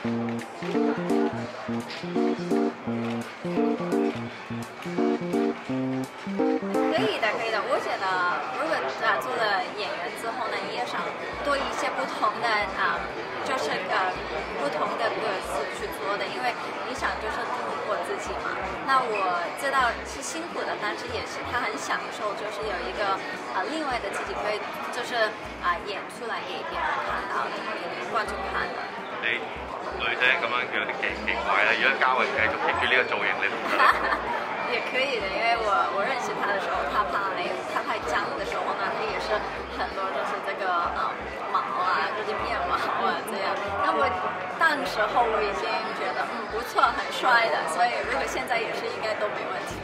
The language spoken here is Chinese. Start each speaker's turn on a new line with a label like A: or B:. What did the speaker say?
A: 可以的，可以的。我觉得，如果啊做了演员之后呢，你也想多一些不同的啊，就是呃不同的歌词去做的，因为你想就是突破自己嘛。那我知道是辛苦的，但是也是他很享受，就是有一个啊另外的自己可以就是啊演出来给别人看到的，给观众。
B: 你女仔咁樣有啲奇奇怪啦，如果嘉穎繼續 keep 住呢個造型，你唔覺得？
A: 也可以的，因为我我认识他的时候，他拍他拍姜的时候呢，他也是很多都是这个啊毛啊，就是面毛啊这样。那我当时候我已经觉得嗯不错，很帅的，所以如果现在也是应该都没问题。